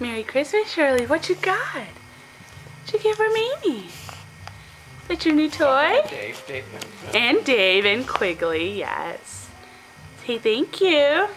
Merry Christmas, Shirley. What you got? What you get for Mamie? That your new toy? Dave, Dave. And Dave and Quigley, yes. Hey, thank you.